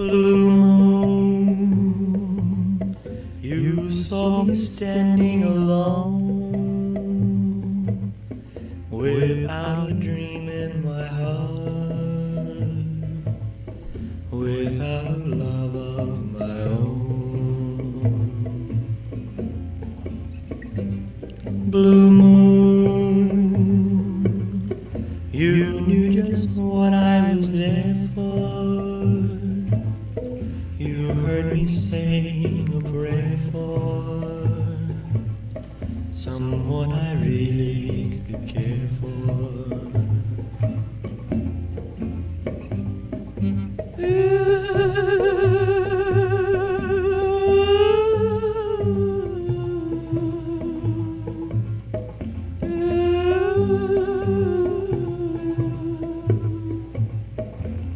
Blue moon, you saw me standing alone without a dream in my heart, without love of my own. Blue Heard saying a prayer for someone I really could care for.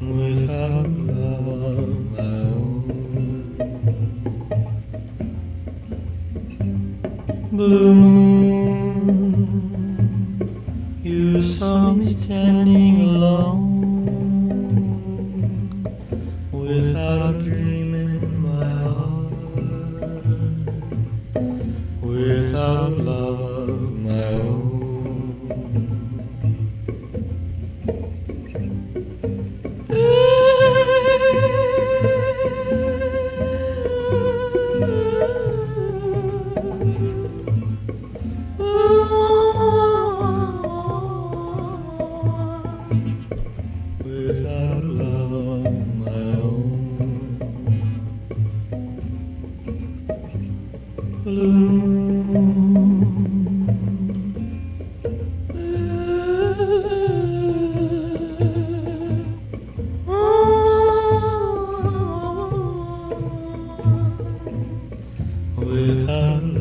Without Blue. Moon, you saw me standing alone Without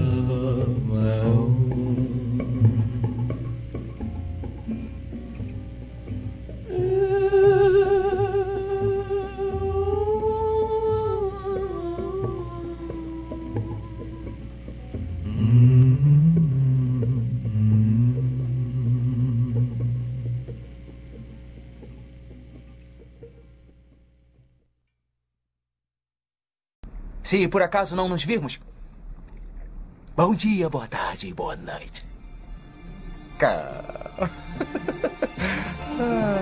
Se por acaso não nos virmos. Bom dia, boa tarde e boa noite. Cara. Ah.